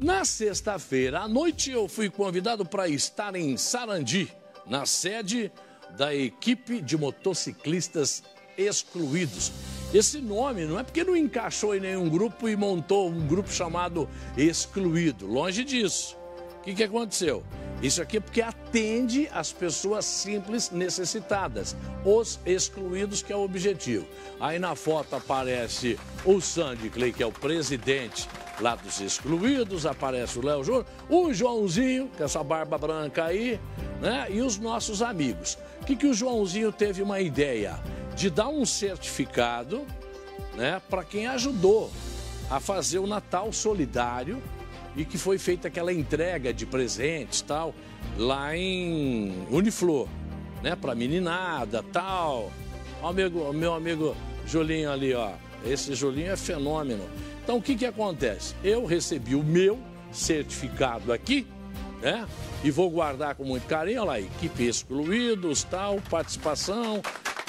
Na sexta-feira à noite, eu fui convidado para estar em Sarandi, na sede da equipe de motociclistas excluídos. Esse nome não é porque não encaixou em nenhum grupo e montou um grupo chamado Excluído. Longe disso. O que, que aconteceu? Isso aqui é porque atende as pessoas simples necessitadas, os excluídos, que é o objetivo. Aí na foto aparece o Sandy Clay, que é o presidente lá dos excluídos, aparece o Léo Júnior, o Joãozinho, com essa barba branca aí, né? E os nossos amigos. O que, que o Joãozinho teve uma ideia? De dar um certificado né, para quem ajudou a fazer o Natal Solidário e que foi feita aquela entrega de presentes tal, lá em Uniflor, né, para meninada tal. Ó, amigo, meu amigo Julinho ali, ó. Esse Julinho é fenômeno. Então o que que acontece? Eu recebi o meu certificado aqui, né? E vou guardar com muito carinho, olha lá, equipe excluídos, tal, participação,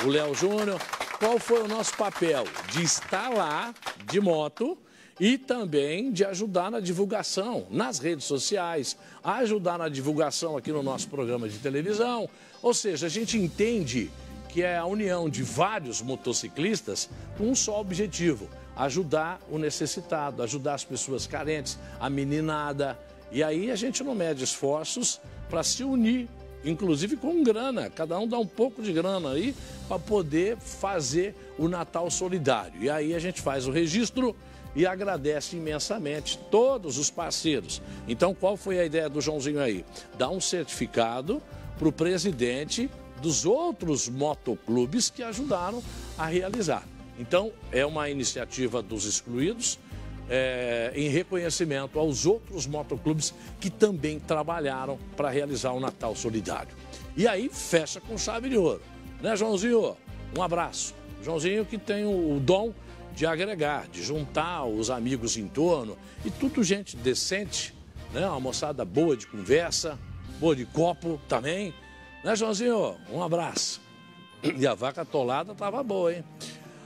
o Léo Júnior. Qual foi o nosso papel? De estar lá de moto, e também de ajudar na divulgação nas redes sociais, ajudar na divulgação aqui no nosso programa de televisão. Ou seja, a gente entende que é a união de vários motociclistas com um só objetivo: ajudar o necessitado, ajudar as pessoas carentes, a meninada. E aí a gente não mede esforços para se unir, inclusive com grana. Cada um dá um pouco de grana aí para poder fazer o Natal solidário. E aí a gente faz o registro e agradece imensamente todos os parceiros. Então, qual foi a ideia do Joãozinho aí? Dar um certificado para o presidente dos outros motoclubes que ajudaram a realizar. Então, é uma iniciativa dos excluídos é, em reconhecimento aos outros motoclubes que também trabalharam para realizar o Natal Solidário. E aí, fecha com chave de ouro. Né, Joãozinho? Um abraço. Joãozinho que tem o dom de agregar, de juntar os amigos em torno e tudo gente decente, né? Uma moçada boa de conversa, boa de copo também. Né, Joãozinho? Um abraço. E a vaca atolada tava boa, hein?